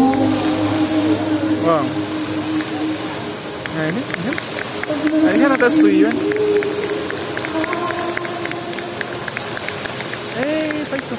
Wow. Nah ini, ini, nah, ini kan sui kan? Eh, paiso.